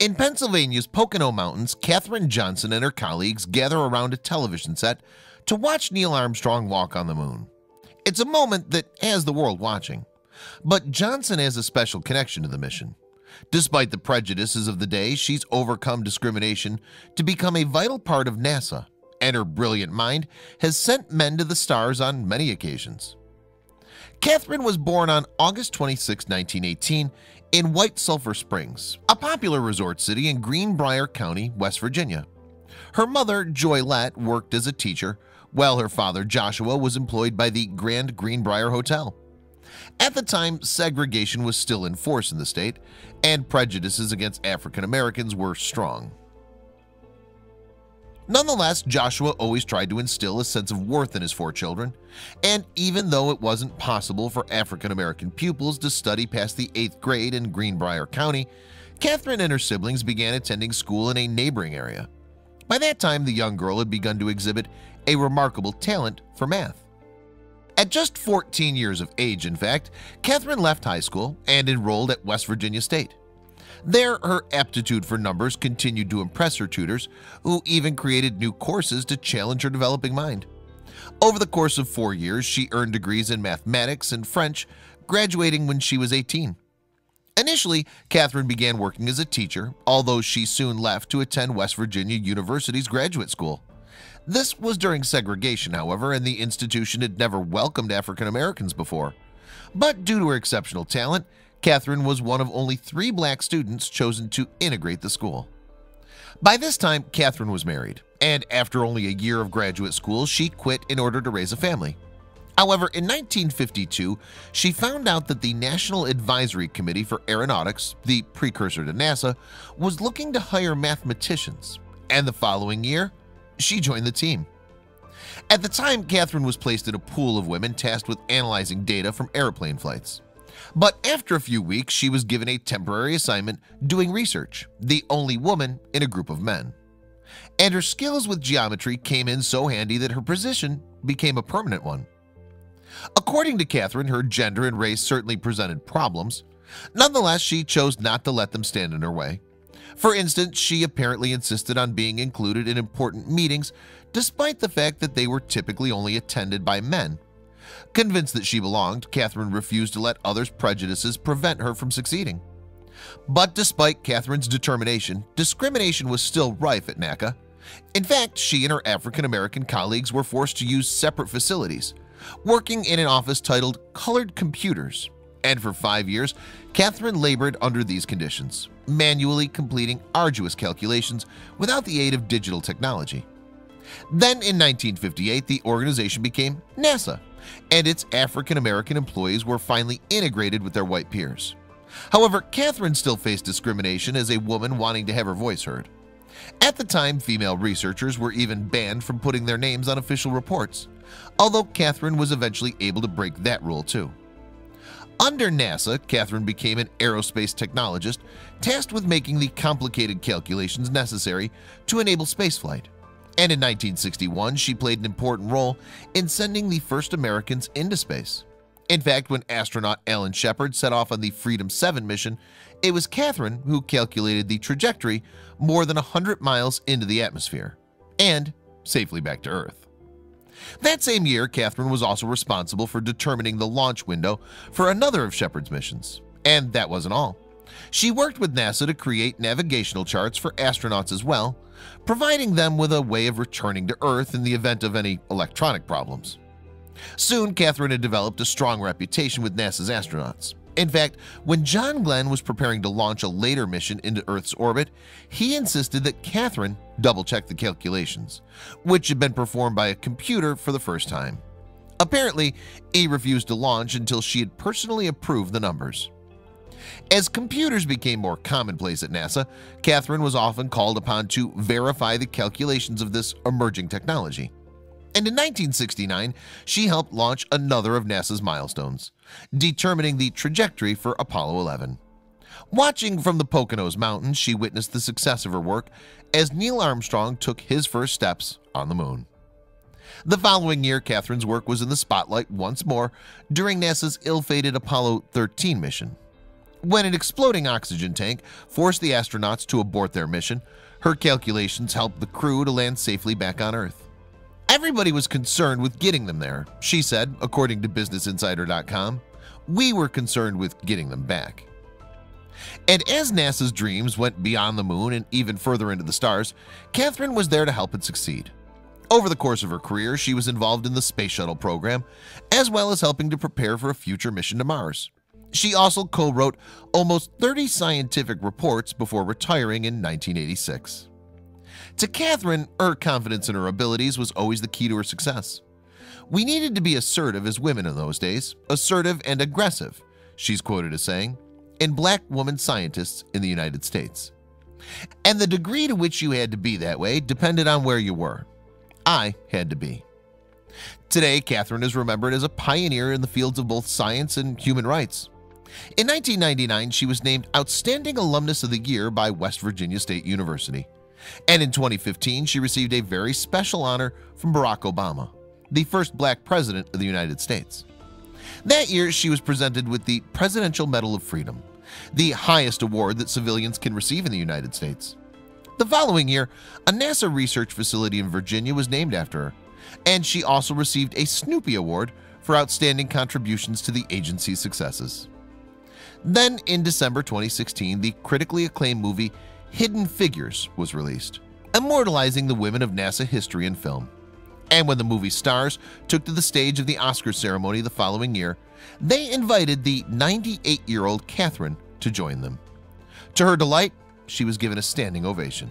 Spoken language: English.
In Pennsylvania's Pocono Mountains, Katherine Johnson and her colleagues gather around a television set to watch Neil Armstrong walk on the moon. It's a moment that has the world watching. But Johnson has a special connection to the mission. Despite the prejudices of the day, she's overcome discrimination to become a vital part of NASA, and her brilliant mind has sent men to the stars on many occasions. Katherine was born on August 26, 1918 in White Sulphur Springs, a popular resort city in Greenbrier County, West Virginia. Her mother, Joylette, worked as a teacher, while her father, Joshua, was employed by the Grand Greenbrier Hotel. At the time, segregation was still in force in the state, and prejudices against African Americans were strong. Nonetheless, Joshua always tried to instill a sense of worth in his four children, and even though it wasn't possible for African American pupils to study past the 8th grade in Greenbrier County, Katherine and her siblings began attending school in a neighboring area. By that time, the young girl had begun to exhibit a remarkable talent for math. At just 14 years of age, in fact, Katherine left high school and enrolled at West Virginia State. There, her aptitude for numbers continued to impress her tutors, who even created new courses to challenge her developing mind. Over the course of four years, she earned degrees in mathematics and French, graduating when she was 18. Initially, Katherine began working as a teacher, although she soon left to attend West Virginia University's graduate school. This was during segregation, however, and the institution had never welcomed African Americans before. But due to her exceptional talent, Katherine was one of only three black students chosen to integrate the school. By this time, Katherine was married, and after only a year of graduate school, she quit in order to raise a family. However, in 1952, she found out that the National Advisory Committee for Aeronautics, the precursor to NASA, was looking to hire mathematicians, and the following year, she joined the team. At the time, Katherine was placed in a pool of women tasked with analyzing data from airplane flights. But after a few weeks, she was given a temporary assignment doing research, the only woman in a group of men. And her skills with geometry came in so handy that her position became a permanent one. According to Katherine, her gender and race certainly presented problems. Nonetheless, she chose not to let them stand in her way. For instance, she apparently insisted on being included in important meetings despite the fact that they were typically only attended by men. Convinced that she belonged, Katherine refused to let others' prejudices prevent her from succeeding. But despite Katherine's determination, discrimination was still rife at NACA. In fact, she and her African-American colleagues were forced to use separate facilities, working in an office titled Colored Computers. And for five years, Katherine labored under these conditions, manually completing arduous calculations without the aid of digital technology. Then in 1958, the organization became NASA, and its African-American employees were finally integrated with their white peers. However, Katherine still faced discrimination as a woman wanting to have her voice heard. At the time, female researchers were even banned from putting their names on official reports, although Katherine was eventually able to break that rule too. Under NASA, Katherine became an aerospace technologist tasked with making the complicated calculations necessary to enable spaceflight. And in 1961, she played an important role in sending the first Americans into space. In fact, when astronaut Alan Shepard set off on the Freedom 7 mission, it was Katherine who calculated the trajectory more than 100 miles into the atmosphere and safely back to Earth. That same year, Katherine was also responsible for determining the launch window for another of Shepard's missions. And that wasn't all. She worked with NASA to create navigational charts for astronauts as well, providing them with a way of returning to Earth in the event of any electronic problems. Soon, Katherine had developed a strong reputation with NASA's astronauts. In fact, when John Glenn was preparing to launch a later mission into Earth's orbit, he insisted that Katherine double-check the calculations, which had been performed by a computer for the first time. Apparently, he refused to launch until she had personally approved the numbers. As computers became more commonplace at NASA, Katherine was often called upon to verify the calculations of this emerging technology. And in 1969, she helped launch another of NASA's milestones, determining the trajectory for Apollo 11. Watching from the Poconos Mountains, she witnessed the success of her work as Neil Armstrong took his first steps on the moon. The following year, Katherine's work was in the spotlight once more during NASA's ill-fated Apollo 13 mission. When an exploding oxygen tank forced the astronauts to abort their mission, her calculations helped the crew to land safely back on Earth. Everybody was concerned with getting them there, she said, according to BusinessInsider.com. We were concerned with getting them back. And as NASA's dreams went beyond the moon and even further into the stars, Katherine was there to help it succeed. Over the course of her career, she was involved in the Space Shuttle program, as well as helping to prepare for a future mission to Mars. She also co-wrote almost 30 scientific reports before retiring in 1986. To Katherine, her confidence in her abilities was always the key to her success. We needed to be assertive as women in those days, assertive and aggressive, she's quoted as saying, in black woman scientists in the United States. And the degree to which you had to be that way depended on where you were. I had to be. Today, Katherine is remembered as a pioneer in the fields of both science and human rights. In 1999, she was named Outstanding Alumnus of the Year by West Virginia State University. And in 2015, she received a very special honor from Barack Obama, the first black president of the United States. That year, she was presented with the Presidential Medal of Freedom, the highest award that civilians can receive in the United States. The following year, a NASA research facility in Virginia was named after her, and she also received a Snoopy Award for outstanding contributions to the agency's successes. Then, in December 2016, the critically acclaimed movie Hidden Figures was released, immortalizing the women of NASA history in film. And when the movie stars took to the stage of the Oscar ceremony the following year, they invited the 98-year-old Katherine to join them. To her delight, she was given a standing ovation.